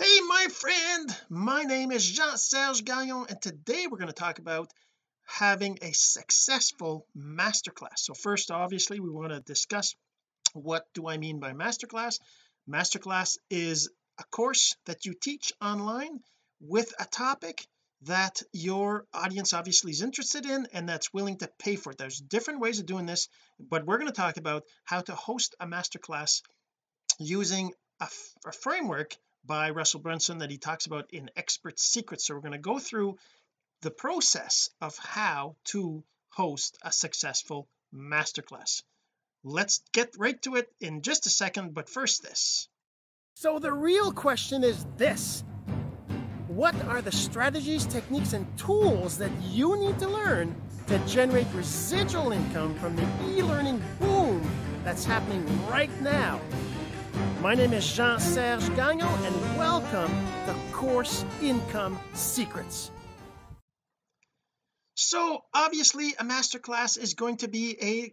hey my friend. My name is Jean-Serge Gagnon and today we're going to talk about having a successful masterclass. So first obviously we want to discuss what do I mean by masterclass. Masterclass is a course that you teach online with a topic that your audience obviously is interested in and that's willing to pay for it. There's different ways of doing this but we're going to talk about how to host a masterclass using a, a framework by Russell Brunson that he talks about in expert secrets. So we're going to go through the process of how to host a successful masterclass. Let's get right to it in just a second but first this. So the real question is this. What are the strategies techniques and tools that you need to learn to generate residual income from the e-learning boom that's happening right now my name is Jean-Serge Gagnon and welcome to Course Income Secrets. So obviously a masterclass is going to be a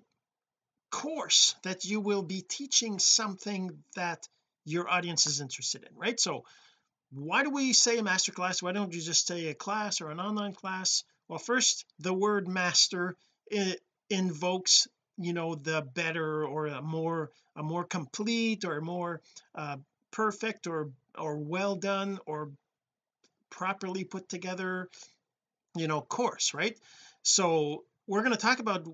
course that you will be teaching something that your audience is interested in right? So why do we say a masterclass? Why don't you just say a class or an online class? Well first the word master invokes you know the better or a more a more complete or more uh, perfect or or well done or properly put together you know course right? So we're going to talk about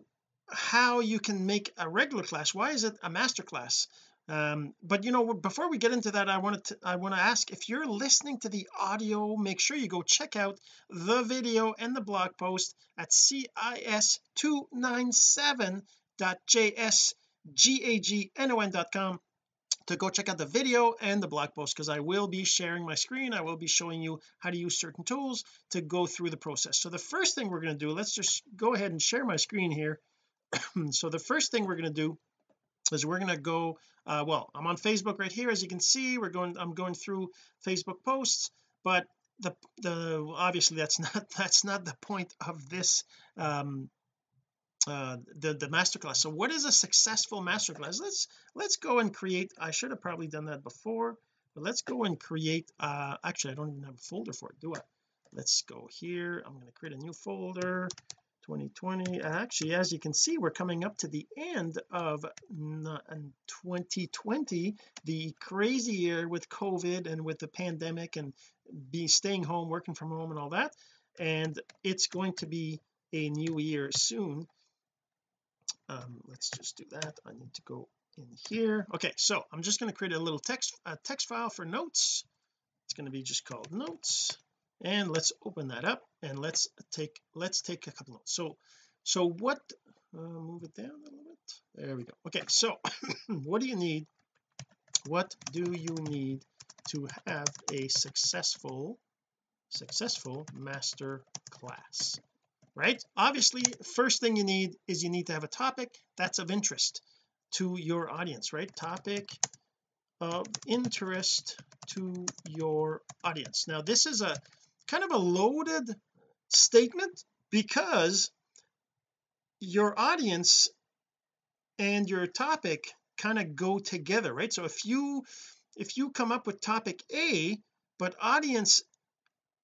how you can make a regular class. Why is it a master class? Um but you know before we get into that I wanted to I want to ask if you're listening to the audio make sure you go check out the video and the blog post at cis297 jsgagnon.com to go check out the video and the blog post because I will be sharing my screen. I will be showing you how to use certain tools to go through the process. So the first thing we're going to do let's just go ahead and share my screen here. So the first thing we're going to do is we're going to go uh, well I'm on Facebook right here as you can see. We're going I'm going through Facebook posts but the the obviously that's not that's not the point of this um uh the the masterclass. So what is a successful masterclass? Let's let's go and create I should have probably done that before but let's go and create uh actually I don't even have a folder for it do I? Let's go here. I'm going to create a new folder 2020 actually as you can see we're coming up to the end of 2020 the crazy year with COVID and with the pandemic and be staying home working from home and all that. And it's going to be a new year soon um, let's just do that. I need to go in here. Okay so I'm just going to create a little text a text file for notes. It's going to be just called notes. And let's open that up and let's take let's take a couple notes. So so what uh, move it down a little bit. There we go. Okay so what do you need? What do you need to have a successful successful master class right? Obviously first thing you need is you need to have a topic that's of interest to your audience right? Topic of interest to your audience. Now this is a kind of a loaded statement because your audience and your topic kind of go together right? So if you if you come up with topic A but audience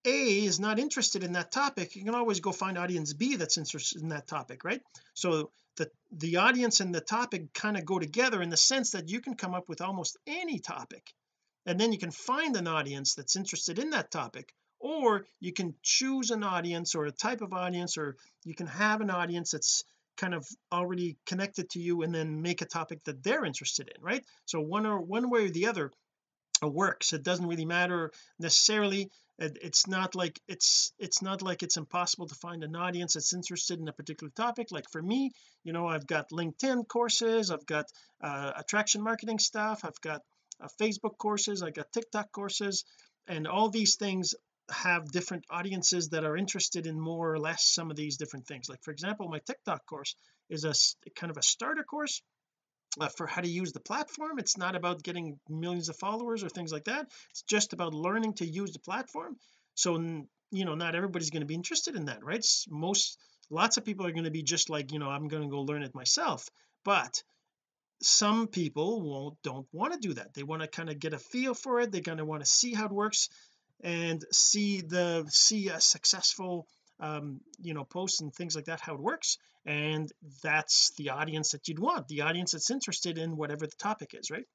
a is not interested in that topic you can always go find audience B that's interested in that topic right? So the the audience and the topic kind of go together in the sense that you can come up with almost any topic. And then you can find an audience that's interested in that topic or you can choose an audience or a type of audience or you can have an audience that's kind of already connected to you and then make a topic that they're interested in right? So one or one way or the other works it doesn't really matter necessarily. It's not like it's it's not like it's impossible to find an audience that's interested in a particular topic. Like for me you know I've got LinkedIn courses I've got uh, attraction marketing stuff I've got uh, Facebook courses I got TikTok courses and all these things have different audiences that are interested in more or less some of these different things. Like for example my TikTok course is a kind of a starter course for how to use the platform it's not about getting millions of followers or things like that. It's just about learning to use the platform. So you know not everybody's going to be interested in that right? Most lots of people are going to be just like you know I'm going to go learn it myself. But some people won't don't want to do that. They want to kind of get a feel for it. They're going to want to see how it works and see the see a successful um you know posts and things like that how it works. And that's the audience that you'd want the audience that's interested in whatever the topic is right?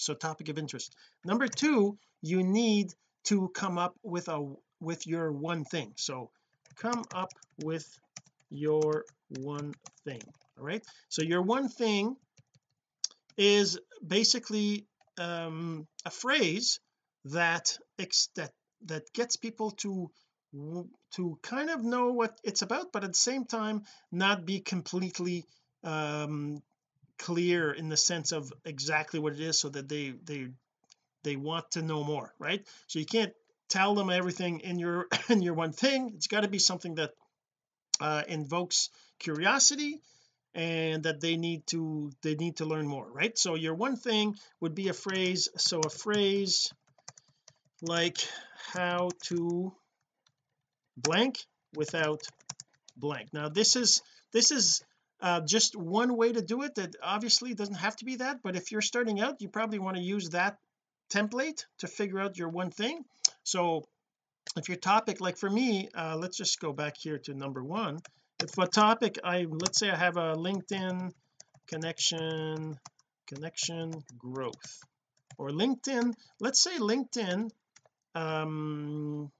So topic of interest. Number two you need to come up with a with your one thing. So come up with your one thing all right? So your one thing is basically um, a phrase that that that gets people to to kind of know what it's about but at the same time not be completely um clear in the sense of exactly what it is so that they they they want to know more right? So you can't tell them everything in your in your one thing. It's got to be something that uh invokes curiosity and that they need to they need to learn more right? So your one thing would be a phrase so a phrase like how to blank without blank. Now this is this is uh, just one way to do it that obviously doesn't have to be that but if you're starting out you probably want to use that template to figure out your one thing. So if your topic like for me uh, let's just go back here to number one. If a topic I let's say I have a LinkedIn connection connection growth or LinkedIn let's say LinkedIn um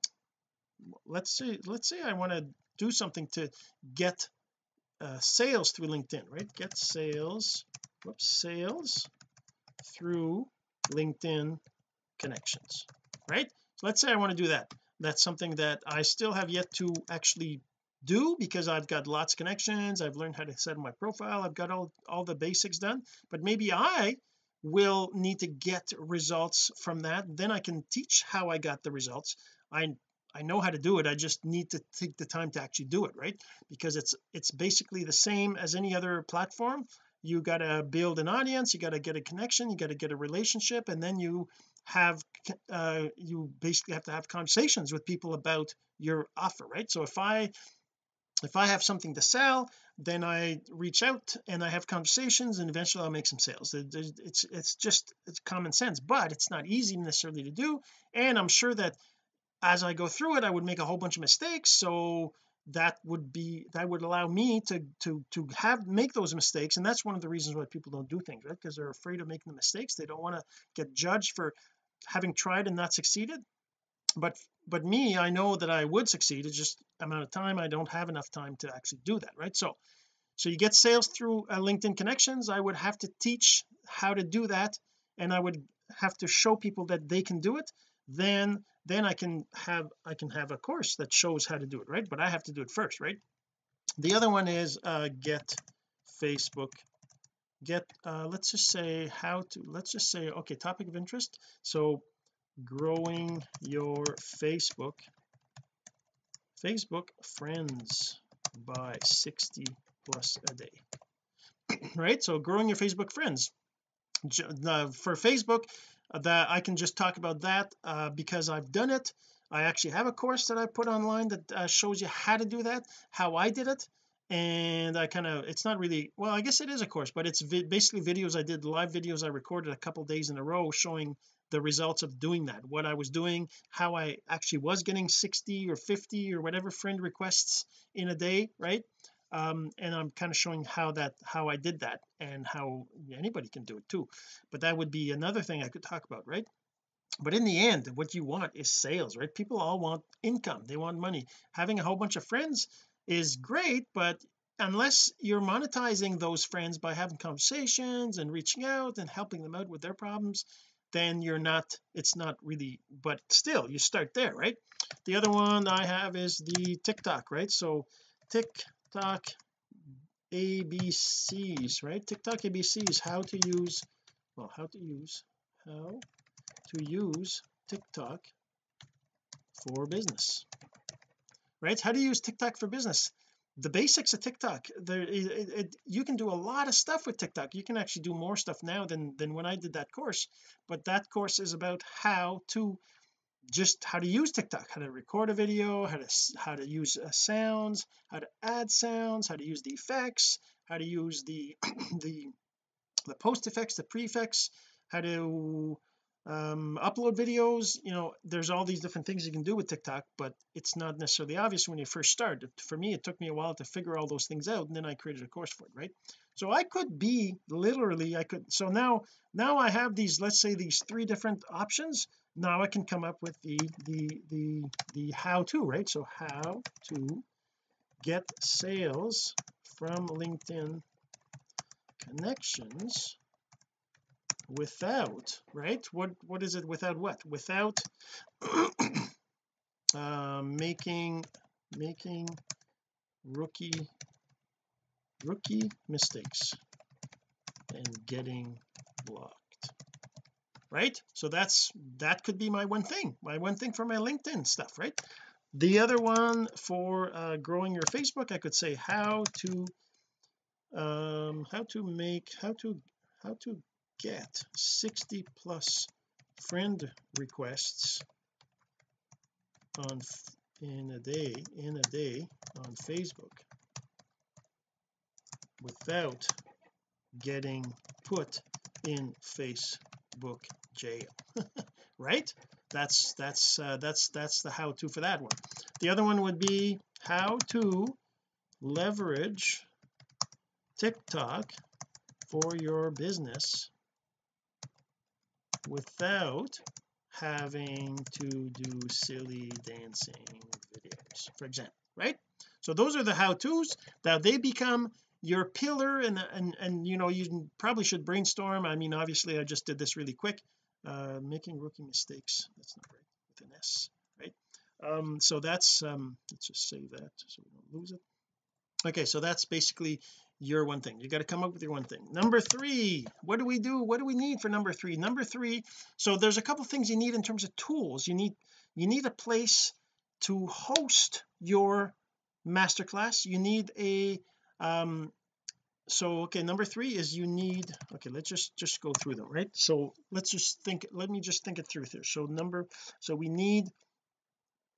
let's say let's say I want to do something to get uh, sales through LinkedIn right? Get sales whoops sales through LinkedIn connections right? So let's say I want to do that. That's something that I still have yet to actually do because I've got lots of connections I've learned how to set my profile I've got all all the basics done but maybe I will need to get results from that. Then I can teach how I got the results. I I know how to do it I just need to take the time to actually do it right? Because it's it's basically the same as any other platform. You got to build an audience you got to get a connection you got to get a relationship and then you have uh you basically have to have conversations with people about your offer right? So if I if I have something to sell then I reach out and I have conversations and eventually I'll make some sales. It's it's just it's common sense but it's not easy necessarily to do and I'm sure that as I go through it I would make a whole bunch of mistakes. So that would be that would allow me to to to have make those mistakes. And that's one of the reasons why people don't do things right? Because they're afraid of making the mistakes. They don't want to get judged for having tried and not succeeded. But but me I know that I would succeed. It's just amount of time I don't have enough time to actually do that right? So so you get sales through uh, LinkedIn connections. I would have to teach how to do that. And I would have to show people that they can do it. Then then I can have I can have a course that shows how to do it right? But I have to do it first right? The other one is uh get Facebook. Get uh let's just say how to let's just say okay topic of interest. So growing your Facebook. Facebook friends by 60 plus a day right? So growing your Facebook friends uh, for Facebook that I can just talk about that uh, because I've done it. I actually have a course that I put online that uh, shows you how to do that how I did it. And I kind of it's not really well I guess it is a course but it's vi basically videos I did live videos I recorded a couple days in a row showing the results of doing that what I was doing how I actually was getting 60 or 50 or whatever friend requests in a day right um, and I'm kind of showing how that how I did that and how anybody can do it too. But that would be another thing I could talk about right? But in the end what you want is sales right? People all want income. They want money. Having a whole bunch of friends is great but unless you're monetizing those friends by having conversations and reaching out and helping them out with their problems then you're not it's not really but still you start there right? The other one I have is the TikTok right? So tick TikTok ABCs right? TikTok ABCs how to use well how to use how to use TikTok for business right? How to use TikTok for business? The basics of TikTok there it, it, you can do a lot of stuff with TikTok. You can actually do more stuff now than than when I did that course but that course is about how to just how to use TikTok how to record a video how to how to use uh, sounds how to add sounds how to use the effects how to use the the the post effects the prefix how to um, upload videos you know there's all these different things you can do with TikTok but it's not necessarily obvious when you first start. For me it took me a while to figure all those things out and then I created a course for it right? So I could be literally I could so now now I have these let's say these three different options now I can come up with the the the the how to right? So how to get sales from LinkedIn connections without right? What what is it without what? Without uh, making making rookie rookie mistakes and getting blocked right? So that's that could be my one thing my one thing for my LinkedIn stuff right? The other one for uh, growing your Facebook I could say how to um how to make how to how to get 60 plus friend requests on in a day in a day on Facebook without getting put in Facebook jail right? That's that's uh, that's that's the how to for that one. The other one would be how to leverage TikTok for your business without having to do silly dancing videos for example right? So those are the how-to's. Now they become your pillar and and and you know you probably should brainstorm. I mean obviously I just did this really quick uh making rookie mistakes that's not right with an s right? Um so that's um let's just save that so we don't lose it. Okay so that's basically your one thing. You got to come up with your one thing. Number three what do we do? What do we need for number three? Number three so there's a couple things you need in terms of tools. You need you need a place to host your masterclass. You need a um so okay number three is you need okay let's just just go through them right? So let's just think let me just think it through here. So number so we need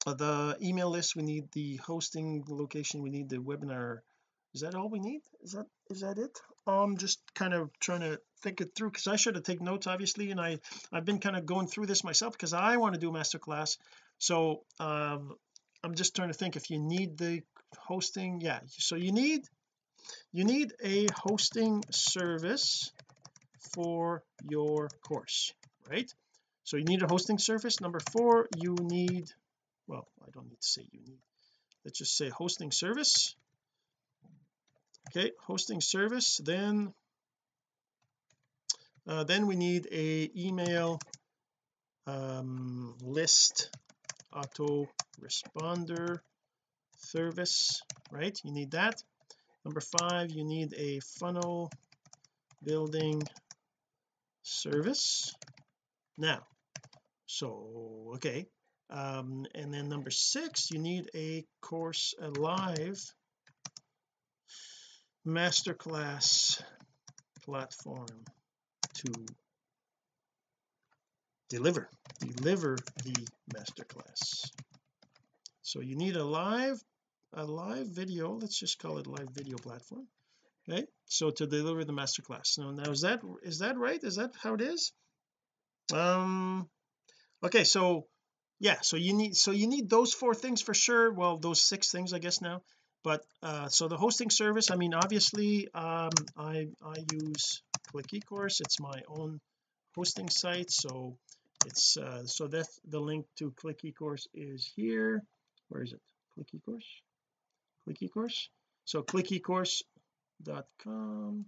the email list we need the hosting location we need the webinar. Is that all we need? Is that is that it? I'm just kind of trying to think it through because I should have taken notes obviously and I I've been kind of going through this myself because I want to do a master class. So um I'm just trying to think if you need the hosting yeah so you need you need a hosting service for your course right? So you need a hosting service. Number four you need well I don't need to say you need. Let's just say hosting service. Okay hosting service. Then uh, then we need a email um, list auto responder service right? You need that number five you need a funnel building service. Now so okay um, and then number six you need a course a live masterclass platform to deliver deliver the masterclass. So you need a live a live video let's just call it live video platform okay? So to deliver the masterclass. Now now is that is that right? Is that how it is? Um okay so yeah so you need so you need those four things for sure. Well those six things I guess now. But uh so the hosting service I mean obviously um I I use click ecourse. It's my own hosting site so it's uh so that the link to click ecourse is here. Where is it? Click ecourse click ecourse. So click ecourse.com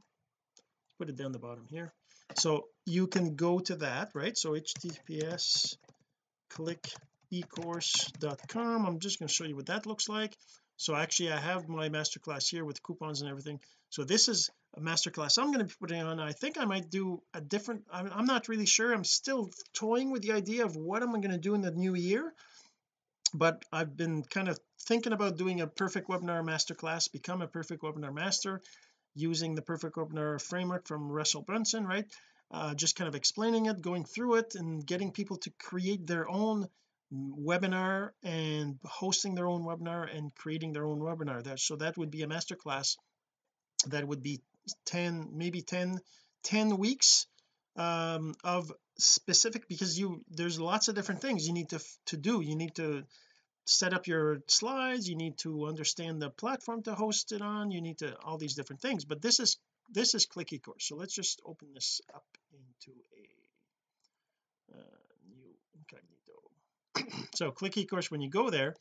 put it down the bottom here. So you can go to that right? So https click ecourse.com I'm just going to show you what that looks like. So actually I have my masterclass here with coupons and everything. So this is a masterclass I'm going to be putting on. I think I might do a different I'm, I'm not really sure. I'm still toying with the idea of what am I going to do in the new year but I've been kind of thinking about doing a perfect webinar masterclass become a perfect webinar master using the perfect webinar framework from Russell Brunson right? Uh, just kind of explaining it going through it and getting people to create their own webinar and hosting their own webinar and creating their own webinar. That so that would be a masterclass that would be 10 maybe 10 10 weeks um of specific because you there's lots of different things you need to to do. You need to set up your slides you need to understand the platform to host it on you need to all these different things. But this is this is click ecourse so let's just open this up into a uh, new incognito. So click ecourse when you go there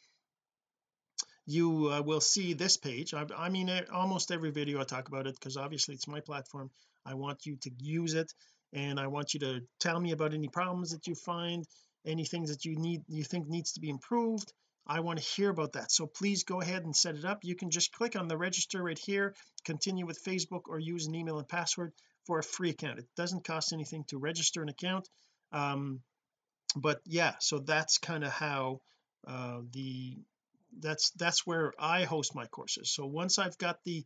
you uh, will see this page. I, I mean almost every video I talk about it because obviously it's my platform. I want you to use it and I want you to tell me about any problems that you find any things that you need you think needs to be improved. I want to hear about that. So please go ahead and set it up. You can just click on the register right here continue with Facebook or use an email and password for a free account. It doesn't cost anything to register an account um but yeah so that's kind of how uh the that's that's where I host my courses. So once I've got the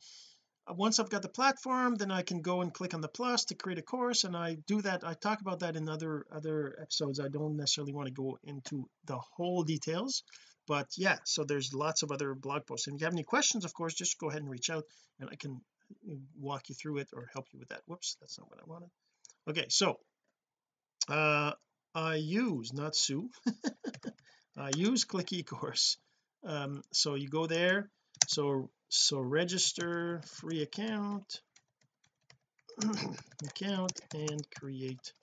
once I've got the platform then I can go and click on the plus to create a course and I do that I talk about that in other other episodes. I don't necessarily want to go into the whole details but yeah so there's lots of other blog posts. And if you have any questions of course just go ahead and reach out and I can walk you through it or help you with that. Whoops that's not what I wanted. Okay so uh I use not Sue I use click ecourse. Um so you go there so so register free account account and create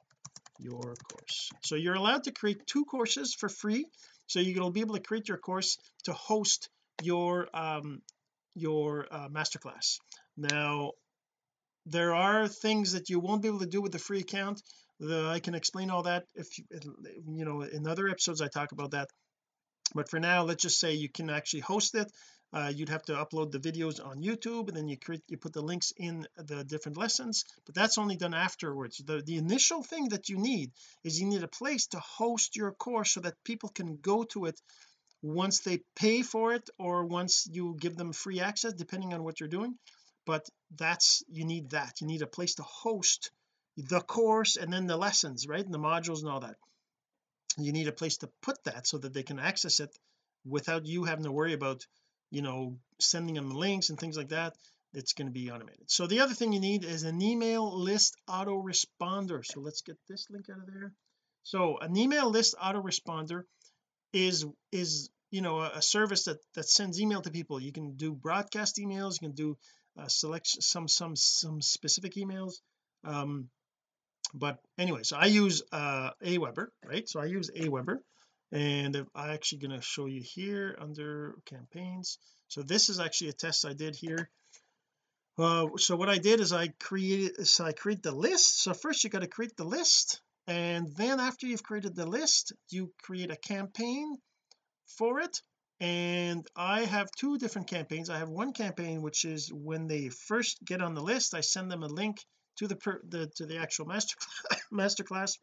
your course. So you're allowed to create two courses for free. So you'll be able to create your course to host your um your uh, masterclass. Now there are things that you won't be able to do with the free account. The, I can explain all that if you, you know in other episodes I talk about that but for now let's just say you can actually host it. Uh, you'd have to upload the videos on YouTube and then you create you put the links in the different lessons but that's only done afterwards. The the initial thing that you need is you need a place to host your course so that people can go to it once they pay for it or once you give them free access depending on what you're doing. But that's you need that. You need a place to host the course and then the lessons right? And the modules and all that you need a place to put that so that they can access it without you having to worry about you know sending them links and things like that it's going to be automated. So the other thing you need is an email list autoresponder. So let's get this link out of there. So an email list autoresponder is is you know a, a, service that that sends email to people. You can do broadcast emails you can do uh, select some some some specific emails. Um but anyway so I use uh Aweber right? So I use Aweber and I'm actually going to show you here under campaigns. So this is actually a test I did here. Uh, so what I did is I created so I create the list. So first you got to create the list and then after you've created the list you create a campaign for it. And I have two different campaigns. I have one campaign which is when they first get on the list I send them a link to the, per, the to the actual master masterclass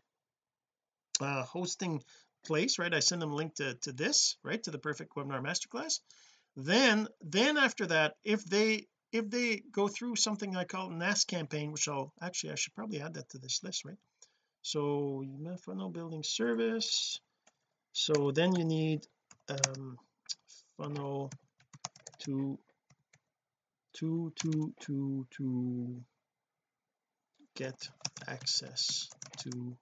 uh, hosting place right? I send them a link to to this right? To the perfect webinar masterclass then then after that if they if they go through something I call an ask campaign which I'll actually I should probably add that to this list right? So you map funnel building service. So then you need um funnel to to to to to get access to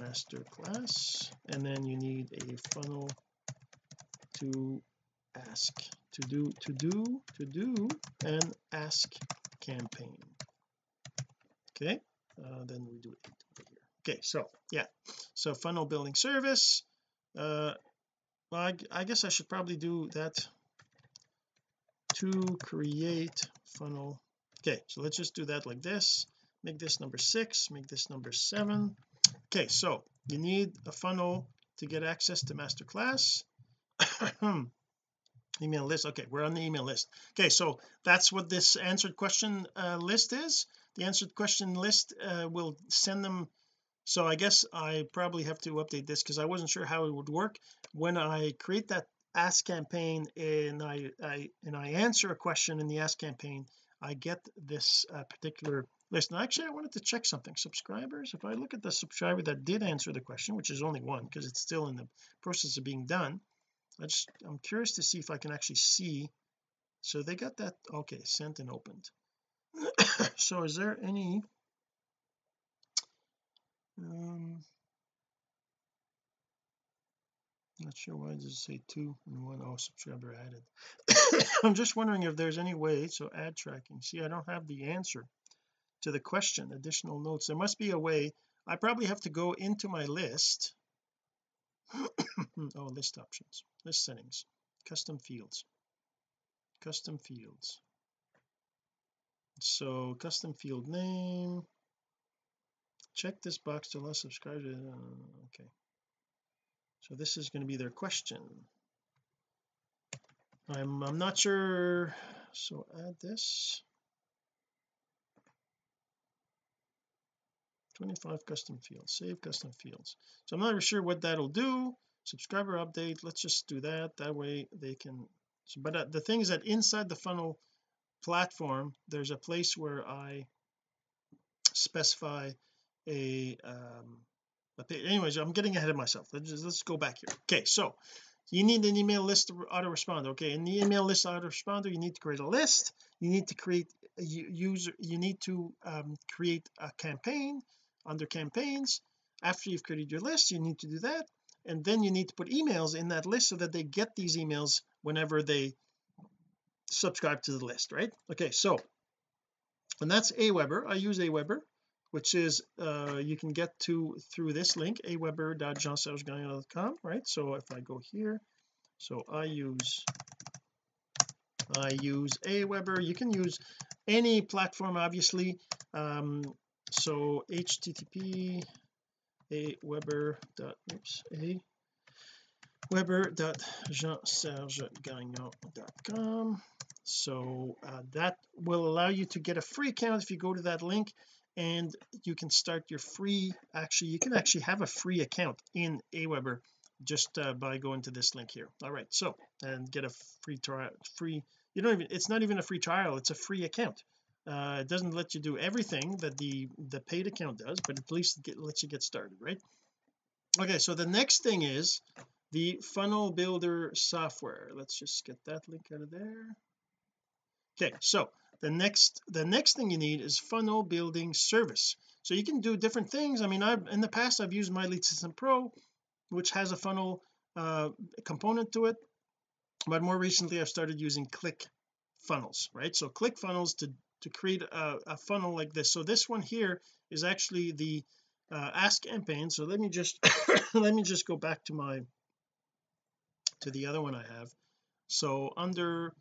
master class and then you need a funnel to ask to do to do to do an ask campaign. Okay uh, then we do it here. Okay so yeah. So funnel building service uh well, I, I guess I should probably do that to create funnel. Okay so let's just do that like this make this number six make this number seven. Okay so you need a funnel to get access to masterclass. Email list okay we're on the email list. Okay so that's what this answered question uh, list is. The answered question list uh, will send them so I guess I probably have to update this because I wasn't sure how it would work. When I create that ask campaign and I, I and I answer a question in the ask campaign I get this uh, particular listen actually I wanted to check something. Subscribers if I look at the subscriber that did answer the question which is only one because it's still in the process of being done I just I'm curious to see if I can actually see. So they got that okay sent and opened. So is there any um not sure why does it say two and one? Oh subscriber added. I'm just wondering if there's any way so ad tracking. See I don't have the answer to the question additional notes. There must be a way. I probably have to go into my list. Oh list options list settings custom fields custom fields. So custom field name. Check this box to allow subscribers uh, okay. So this is going to be their question. I'm I'm not sure. So add this 25 custom fields save custom fields. So I'm not sure what that'll do. Subscriber update let's just do that. That way they can so, but uh, the thing is that inside the funnel platform there's a place where I specify a um anyways I'm getting ahead of myself. Let's just let's go back here. Okay so you need an email list autoresponder. Okay in the email list autoresponder you need to create a list. You need to create a user you need to um, create a campaign under campaigns. After you've created your list you need to do that. And then you need to put emails in that list so that they get these emails whenever they subscribe to the list right? Okay so and that's Aweber. I use Aweber which is uh you can get to through this link aweber.jeansergegagnon.com right? So if I go here so I use I use Aweber. You can use any platform obviously. Um so http aweber dot oops a weber.jeansergegagnon.com so uh, that will allow you to get a free account if you go to that link and you can start your free actually you can actually have a free account in Aweber just uh, by going to this link here. All right so and get a free trial free you don't even it's not even a free trial it's a free account uh, it doesn't let you do everything that the the paid account does but at least it lets you get started right? Okay so the next thing is the funnel builder software. Let's just get that link out of there. Okay so the next the next thing you need is funnel building service. So you can do different things. I mean I've in the past I've used my lead system pro which has a funnel uh, component to it. But more recently I've started using click funnels right? So ClickFunnels to to create a, a funnel like this. So this one here is actually the uh, ask campaign. So let me just let me just go back to my to the other one I have. So under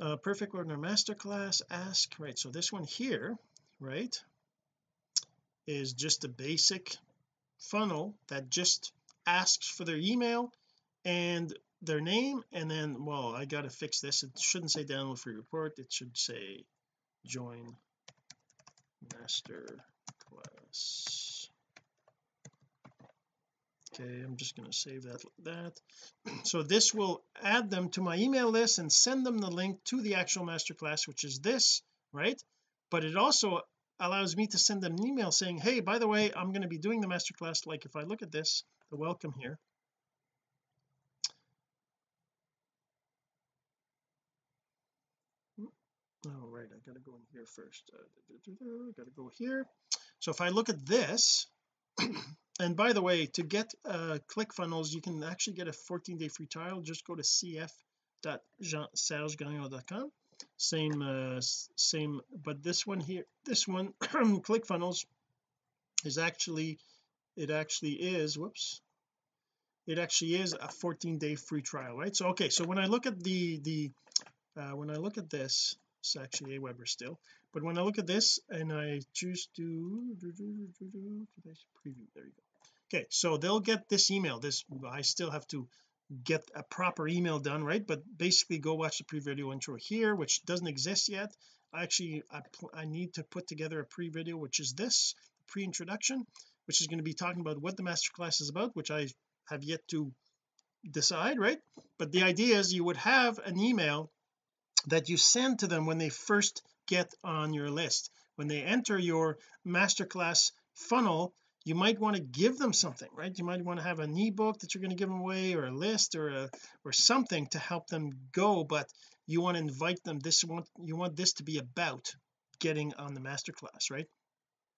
uh, perfect webinar masterclass ask right so this one here right is just a basic funnel that just asks for their email and their name and then well I got to fix this. It shouldn't say download free report. It should say join master class. Okay I'm just going to save that like that. So this will add them to my email list and send them the link to the actual masterclass which is this right? But it also allows me to send them an email saying hey by the way I'm going to be doing the masterclass like if I look at this the welcome here oh right I gotta go in here first. Uh, gotta go here. So if I look at this and by the way to get uh ClickFunnels you can actually get a 14 day free trial. Just go to cf.sergegagnon.com same uh same but this one here this one ClickFunnels is actually it actually is whoops. It actually is a 14 day free trial right? So okay so when I look at the the uh, when I look at this it's actually Aweber still. But when I look at this and I choose to preview. There you go. Okay so they'll get this email. This I still have to get a proper email done right? But basically go watch the pre-video intro here which doesn't exist yet. I actually I, I need to put together a pre-video which is this pre-introduction which is going to be talking about what the masterclass is about which I have yet to decide right? But the idea is you would have an email that you send to them when they first get on your list. When they enter your masterclass funnel you might want to give them something right? You might want to have an ebook that you're going to give them away or a list or a or something to help them go but you want to invite them this want you want this to be about getting on the masterclass right?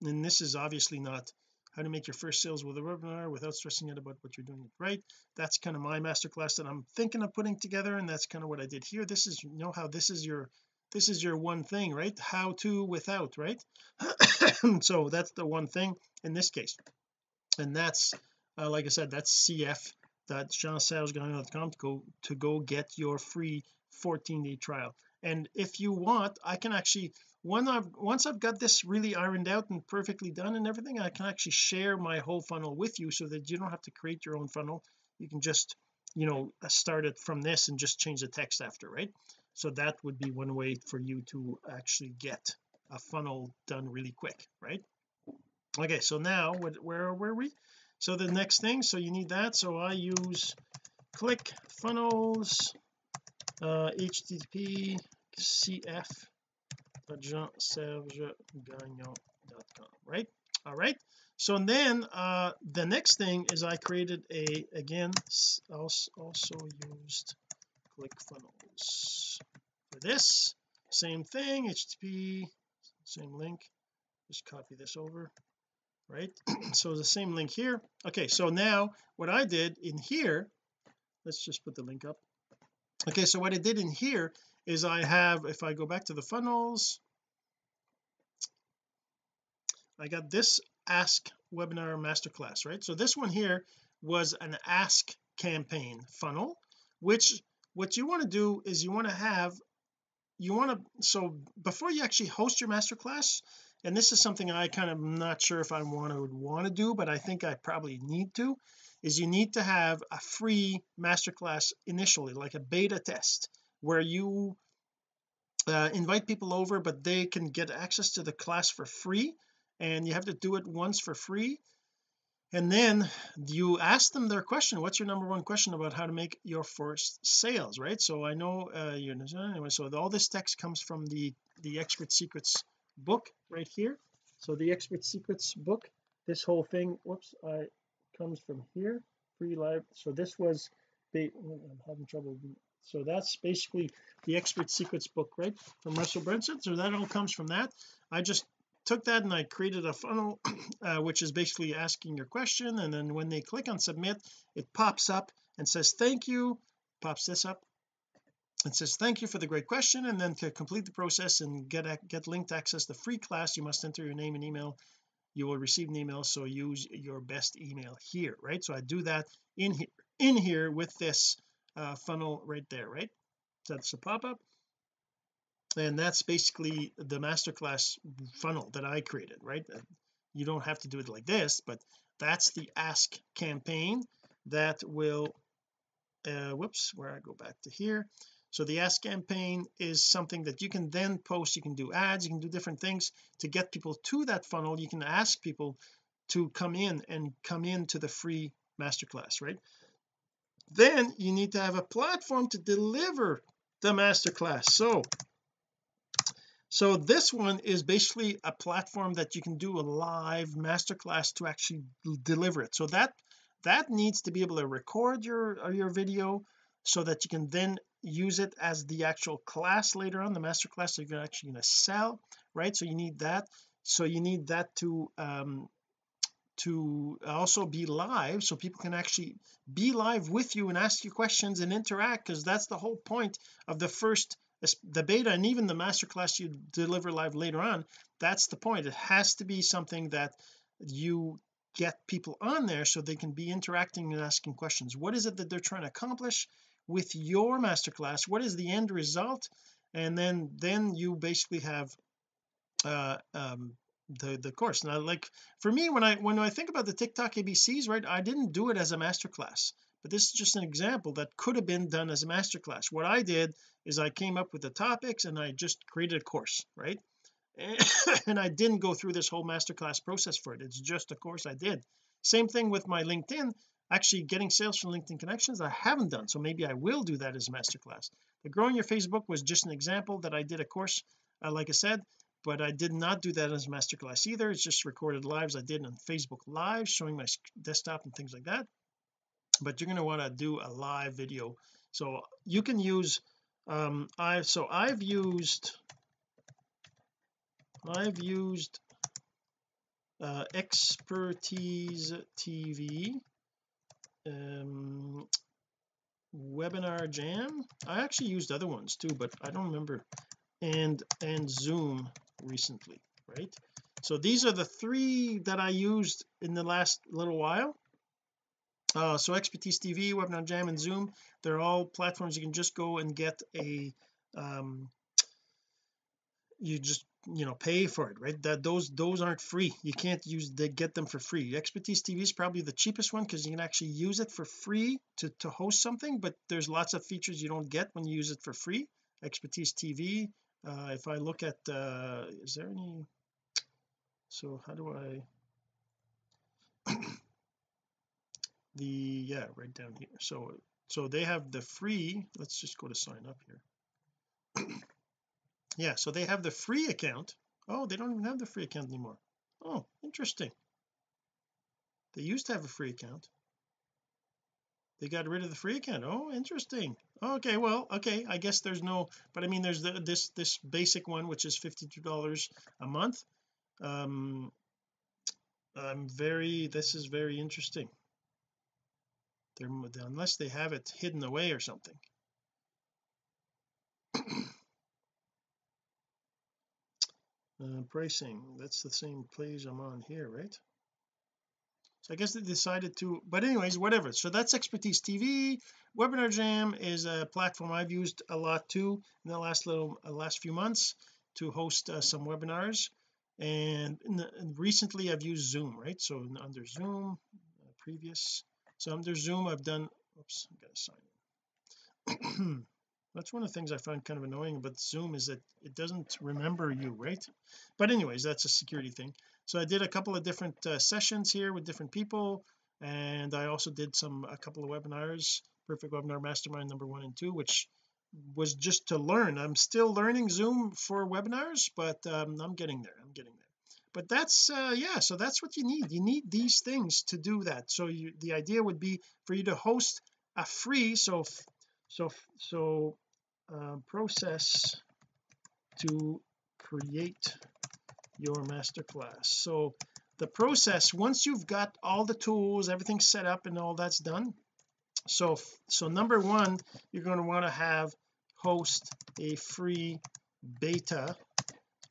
And this is obviously not how to make your first sales with a webinar without stressing out about what you're doing right. That's kind of my masterclass that I'm thinking of putting together and that's kind of what I did here. This is you know how this is your this is your one thing right? How to without right? So that's the one thing in this case. And that's uh, like I said that's cf that's jeansergeGagnon.com to go to go get your free 14 day trial and if you want I can actually when I've once I've got this really ironed out and perfectly done and everything I can actually share my whole funnel with you so that you don't have to create your own funnel. You can just you know uh, start it from this and just change the text after right? So that would be one way for you to actually get a funnel done really quick right? Okay so now what, where were we? So the next thing so you need that. So I use click funnels uh http cf jeansergegagnon.com right? All right. So then uh the next thing is I created a again also used ClickFunnels for this same thing http same link. Just copy this over. Right? So the same link here. Okay so now what I did in here let's just put the link up okay so what I did in here is I have if I go back to the funnels I got this ask webinar masterclass right? So this one here was an ask campaign funnel which what you want to do is you want to have you want to so before you actually host your masterclass and this is something I kind of not sure if I want to want to do but I think I probably need to is you need to have a free masterclass initially like a beta test where you uh, invite people over but they can get access to the class for free and you have to do it once for free. And then you ask them their question what's your number one question about how to make your first sales? Right? So I know uh you know anyway so all this text comes from the the expert secrets book right here. So the expert secrets book this whole thing whoops I comes from here free live. So this was I'm having trouble so that's basically the expert secrets book right from Russell Brunson. So that all comes from that. I just took that and I created a funnel uh, which is basically asking your question. And then when they click on submit it pops up and says thank you pops this up. It says thank you for the great question. And then to complete the process and get get linked access the free class you must enter your name and email you will receive an email so use your best email here right? So I do that in here in here with this uh, funnel right there right? So that's a pop-up. And that's basically the masterclass funnel that I created right? You don't have to do it like this but that's the ask campaign that will uh whoops where I go back to here so the ask campaign is something that you can then post you can do ads you can do different things to get people to that funnel. You can ask people to come in and come into the free masterclass right? Then you need to have a platform to deliver the masterclass. So so this one is basically a platform that you can do a live masterclass to actually deliver it. So that that needs to be able to record your your video so that you can then use it as the actual class later on the masterclass that you're actually going to sell right? So you need that. So you need that to um to also be live so people can actually be live with you and ask you questions and interact because that's the whole point of the first the beta and even the masterclass you deliver live later on. That's the point. It has to be something that you get people on there so they can be interacting and asking questions. What is it that they're trying to accomplish with your masterclass what is the end result? And then then you basically have uh um the the course. Now like for me when I when I think about the TikTok ABCs right I didn't do it as a masterclass. But this is just an example that could have been done as a masterclass. What I did is I came up with the topics and I just created a course right? And I didn't go through this whole masterclass process for it. It's just a course I did. Same thing with my LinkedIn actually getting sales from LinkedIn connections I haven't done so maybe I will do that as a masterclass. The growing your Facebook was just an example that I did a course uh, like I said but I did not do that as a masterclass either. It's just recorded lives. I did on Facebook live showing my desktop and things like that. But you're going to want to do a live video. So you can use um I so I've used I've used uh, expertise TV um, WebinarJam? I actually used other ones too but I don't remember. And and zoom recently right? So these are the three that I used in the last little while. Uh, so expertise TV WebinarJam and zoom they're all platforms you can just go and get a um you just you know pay for it right? That those those aren't free. You can't use they get them for free. Expertise TV is probably the cheapest one because you can actually use it for free to to host something but there's lots of features you don't get when you use it for free. Expertise TV uh, if I look at uh is there any so how do I the yeah right down here. So so they have the free let's just go to sign up here yeah so they have the free account. Oh they don't even have the free account anymore. Oh interesting. They used to have a free account. They got rid of the free account. Oh interesting. Okay well okay I guess there's no but I mean there's the, this this basic one which is $52 a month. Um I'm very this is very interesting. They're unless they have it hidden away or something uh, pricing that's the same page I'm on here right? So I guess they decided to but anyways whatever. So that's expertise TV WebinarJam is a platform I've used a lot too in the last little uh, last few months to host uh, some webinars. And, the, and, recently I've used zoom right? So under zoom uh, previous. So under zoom I've done oops I gotta sign in that's one of the things I find kind of annoying about zoom is that it doesn't remember you right? But anyways that's a security thing. So I did a couple of different uh, sessions here with different people and I also did some a couple of webinars perfect webinar mastermind number one and two which was just to learn. I'm still learning zoom for webinars but um, I'm getting there I'm getting there. But that's uh yeah so that's what you need. You need these things to do that. So you the idea would be for you to host a free so so so uh, process to create your masterclass. So the process once you've got all the tools everything set up and all that's done so so number one you're going to want to have host a free beta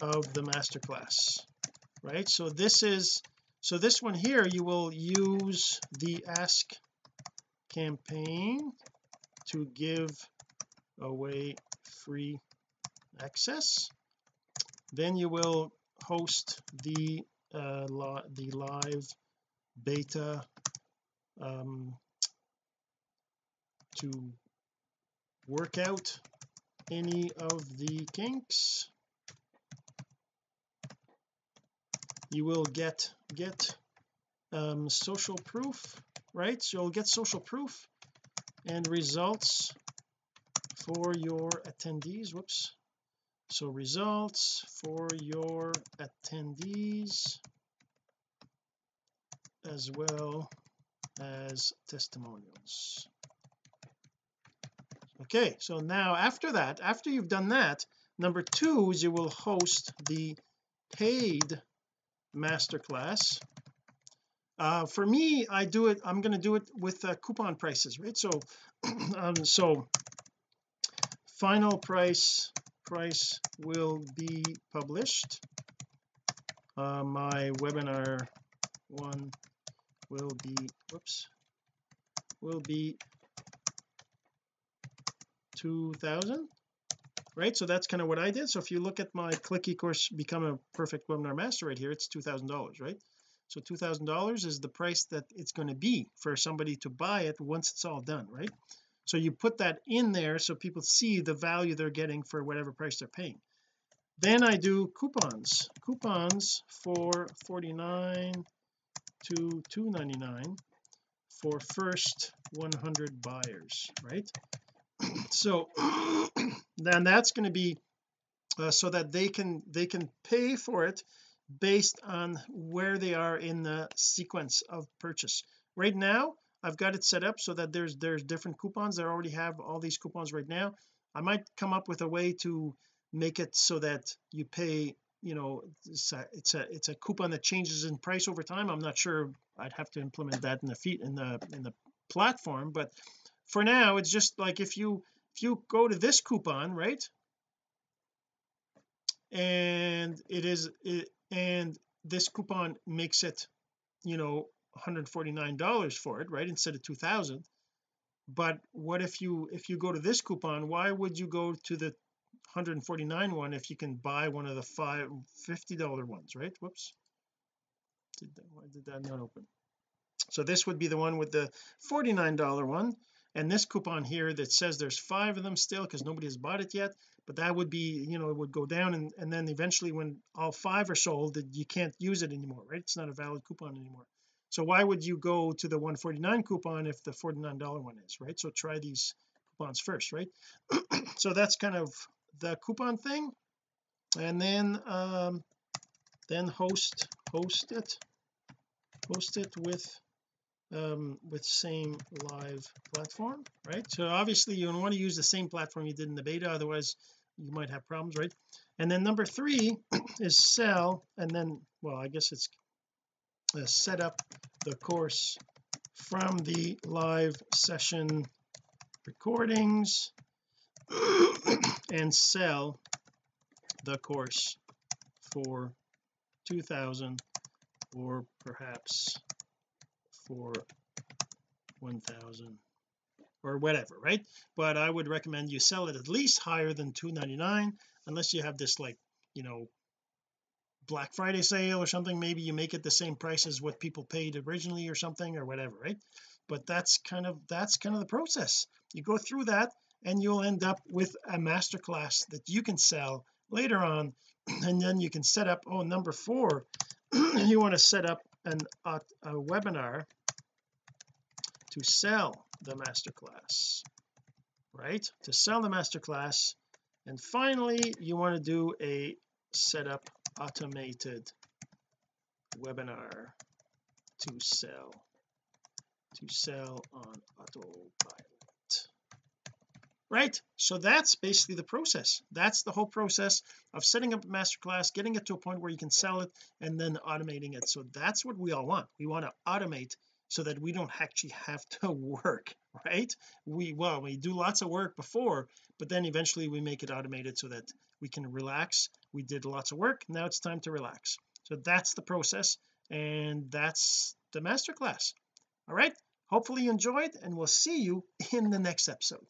of the masterclass right? So this is so this one here you will use the ask campaign to give away free access. Then you will host the uh the live beta um to work out any of the kinks. You will get get um, social proof right? So you'll get social proof and results for your attendees whoops. So results for your attendees as well as testimonials. Okay so now after that after you've done that number two is you will host the paid masterclass. Uh for me I do it I'm going to do it with uh, coupon prices right? So um, so final price price will be published. Uh, my webinar one will be whoops will be 2000 right? So that's kind of what I did. So if you look at my click eCourse become a perfect webinar master right here it's two thousand dollars right? So two thousand dollars is the price that it's going to be for somebody to buy it once it's all done right so you put that in there so people see the value they're getting for whatever price they're paying. Then I do coupons. Coupons for 49 to 299 for first 100 buyers right? So then that's going to be uh, so that they can they can pay for it based on where they are in the sequence of purchase. Right now I've got it set up so that there's there's different coupons. I already have all these coupons right now. I might come up with a way to make it so that you pay you know it's a, it's a it's a coupon that changes in price over time. I'm not sure I'd have to implement that in the feet in the in the platform but for now it's just like if you if you go to this coupon right? And it is it, and this coupon makes it you know 149 dollars for it right instead of 2000 but what if you if you go to this coupon why would you go to the 149 one if you can buy one of the five 50 dollar ones right? Whoops. Did that why did that not open? So this would be the one with the 49 dollar one and this coupon here that says there's five of them still because nobody has bought it yet but that would be you know it would go down and, and then eventually when all five are sold you can't use it anymore right? It's not a valid coupon anymore so why would you go to the 149 coupon if the 49 dollar one is right? So try these coupons first right? So that's kind of the coupon thing. And then um then host host it host it with um with same live platform right? So obviously you want to use the same platform you did in the beta otherwise you might have problems right? And then number three is sell and then well I guess it's uh, set up the course from the live session recordings and sell the course for 2000 or perhaps for 1000 or whatever right? But I would recommend you sell it at least higher than 299 unless you have this like you know Black Friday sale or something maybe you make it the same price as what people paid originally or something or whatever right? But that's kind of that's kind of the process. You go through that and you'll end up with a masterclass that you can sell later on and then you can set up oh number four you want to set up an a, a webinar to sell the masterclass right? To sell the masterclass. And finally you want to do a setup automated webinar to sell to sell on autopilot. Right? So that's basically the process. That's the whole process of setting up a masterclass getting it to a point where you can sell it and then automating it. So that's what we all want. We want to automate so that we don't actually have to work right? We well we do lots of work before but then eventually we make it automated so that we can relax we did lots of work now it's time to relax. So that's the process and that's the masterclass. All right hopefully you enjoyed and we'll see you in the next episode.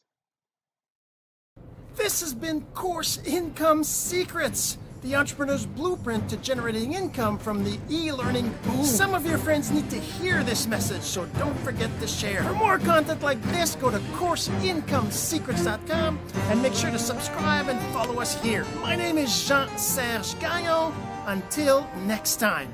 This has been course income secrets the entrepreneur's blueprint to generating income from the e-learning boom. Some of your friends need to hear this message, so don't forget to share. For more content like this, go to CourseIncomeSecrets.com and make sure to subscribe and follow us here. My name is Jean-Serge Gagnon. Until next time.